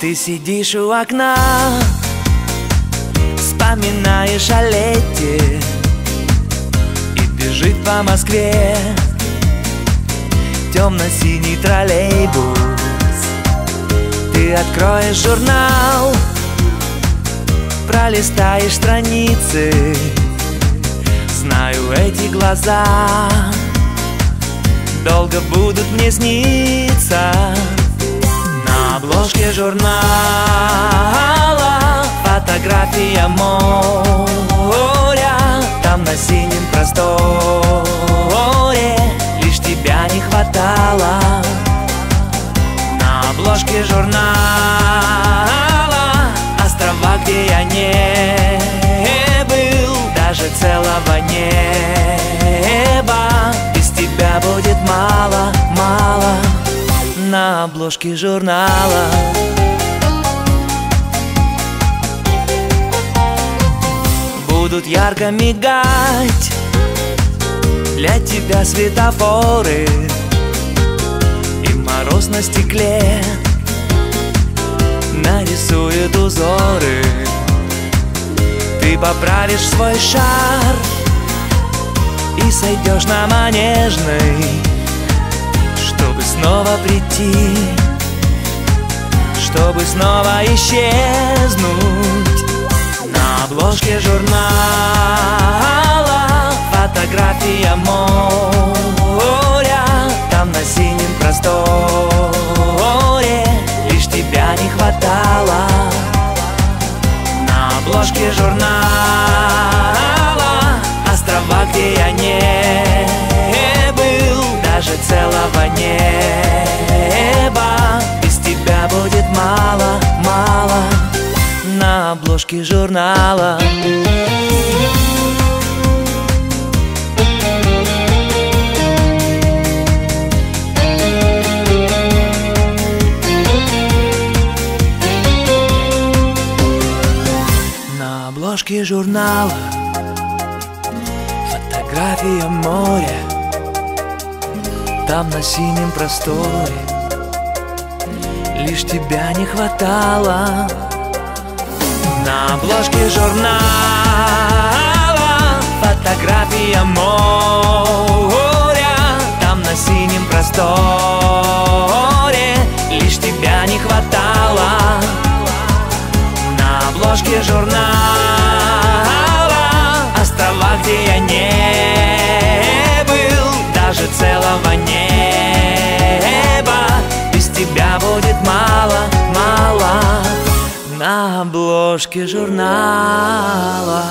Ты сидишь у окна Вспоминаешь о лете И бежит по Москве. Темно-синий троллейбус. Ты откроешь журнал Пролистаешь страницы. Знаю эти глаза Долго будут мне сниться обложке журнала. Фотография моря Там на синем просторе. Лишь тебя не хватало. На обложке журнала Острова, где я не был Даже целого неба На обложке журнала. Будут ярко мигать Для тебя светофоры И мороз на стекле Нарисует узоры. Ты поправишь свой шар И сойдешь на манежной Чтобы снова прийти Чтобы снова исчезнуть. На обложке журнала Фотография моря На обложке журнала. На обложке журнала Фотография моря. Там на синем просторе Лишь тебя не хватало На обложке журнала. Фотография моря Там на синем просторе обложке журнала